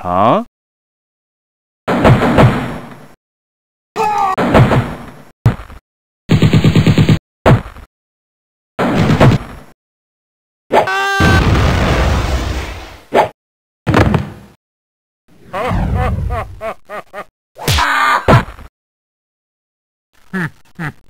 자. 아!